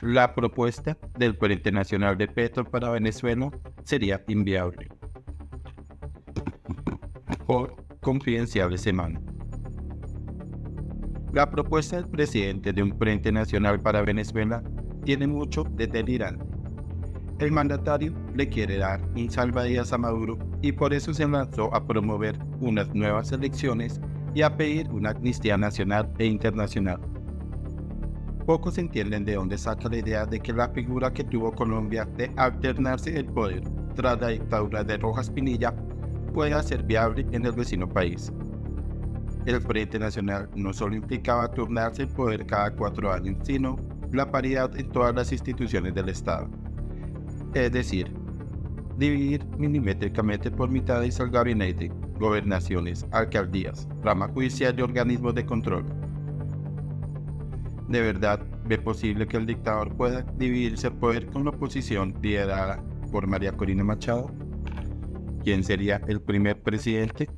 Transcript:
la propuesta del Frente Nacional de Petro para Venezuela sería inviable. Por confidenciable semana. La propuesta del presidente de un Frente Nacional para Venezuela tiene mucho de delirante. El mandatario le quiere dar un salvavidas a Maduro y por eso se lanzó a promover unas nuevas elecciones y a pedir una amnistía nacional e internacional. Pocos entienden de dónde saca la idea de que la figura que tuvo Colombia de alternarse el poder tras la dictadura de Rojas Pinilla pueda ser viable en el vecino país. El Frente Nacional no solo implicaba turnarse el poder cada cuatro años, sino la paridad en todas las instituciones del Estado. Es decir, dividir milimétricamente por mitades el gabinete, gobernaciones, alcaldías, rama judicial y organismos de control. ¿De verdad ve posible que el dictador pueda dividirse el poder con la oposición liderada por María Corina Machado? ¿Quién sería el primer presidente?